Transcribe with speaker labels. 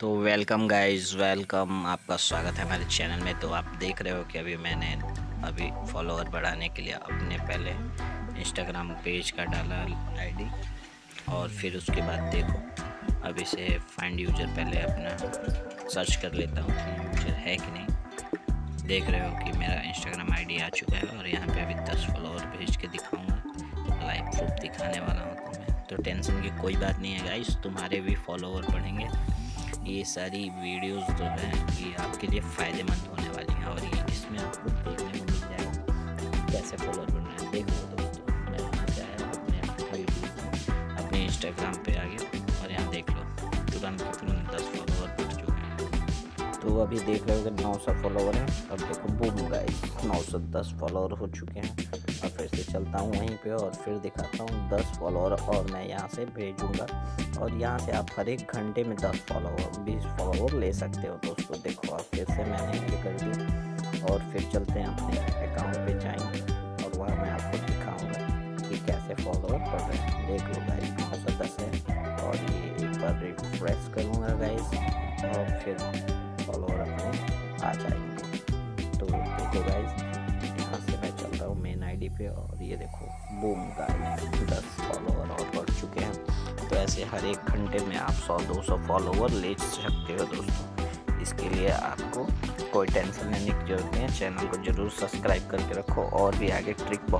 Speaker 1: तो welcome guys welcome आपका स्वागत है हमारे चैनल में। तो आप देख रहे हो कि अभी मैंने अभी फॉलोअर बढ़ाने के लिए अपने पहले इंस्टाग्राम पेज का डाला आईडी और फिर उसके बाद देखो अभी से फाइंड यूज़र पहले अपना सर्च कर लेता हूँ कि यूज़र है कि नहीं। देख रहे हो कि मेरा इंस्टाग्राम आईडी आ चुका है और यहाँ पे अभी दस फॉलोअर भेज के दिखाऊँगा। लाइव प्रूफ दिखाने वाला हूँ तुम्हें। तो टेंशन की कोई बात नहीं है गाइस तुम्हारे भी फॉलोअर बढ़ेंगे। ये सारी वीडियोस जो हैं ये आपके लिए फ़ायदेमंद होने वाली हैं और ये इसमें आपको देखने को मिल जाएगा, कैसे फॉलोअर बनना है, देख लो दोस्तों मैं यहाँ से आया अपने अपने इंस्टाग्राम पे आ गया और यहाँ देख लो, तुरंत तुरंत दस फॉलोअर बढ़ चुके हैं। तो अभी देख रहे हो नौ सौ फॉलोअर हैं, अब देखो गाइस नौ सौ दस फॉलोअर हो चुके हैं। चलता हूँ वहीं पे और फिर दिखाता हूँ दस फॉलोअर और मैं यहाँ से भेजूँगा। और यहाँ से आप हर एक घंटे में दस फॉलोअर बीस फॉलोअर ले सकते हो दोस्तों। देखो आप फिर से मैंने ये कर दी और फिर चलते हैं अपने अकाउंट पे जाएँगे और वहाँ मैं आपको दिखाऊँगा कि कैसे फॉलोअर बढ़ रहे हैं। देख लो गाइस नौ सौ दस है। और ये एक बार रिफ्रेश करूँगा गाइस और फिर पे और ये देखो बूम गाइस दस फॉलोवर और बढ़ चुके हैं। तो ऐसे हर एक घंटे में आप 100-200 फॉलोवर ले सकते हो दोस्तों। इसके लिए आपको कोई टेंशन लेने की ज़रूरत नहीं है, चैनल को ज़रूर सब्सक्राइब करके रखो और भी आगे ट्रिक